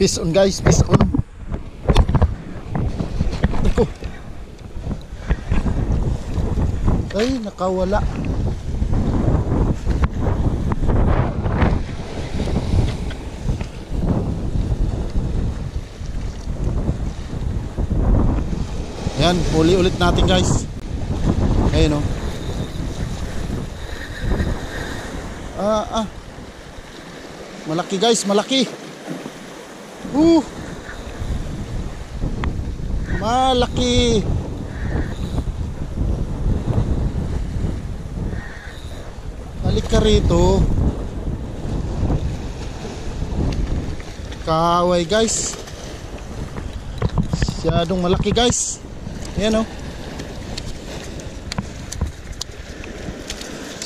Peace on guys, peace on. Ako. Ay, nakawala. Yan, huli ulit natin guys. Ayun oh. Ah, ah. Malaki guys, malaki. Uh. Malaki. Balik ka rito. Kaaway guys. Siyadong malaki guys. Ayan oh.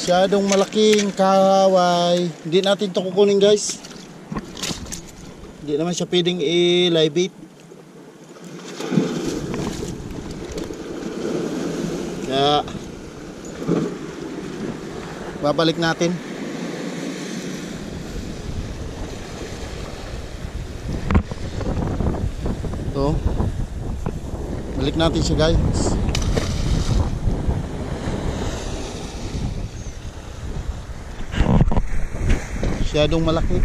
Siyadong malaking kaaway. Hindi natin to kukunin guys. Hindi naman siya pwedeng i-live bait. Kaya babalik natin. Ito. Balik natin siya guys. Masyadong malaki.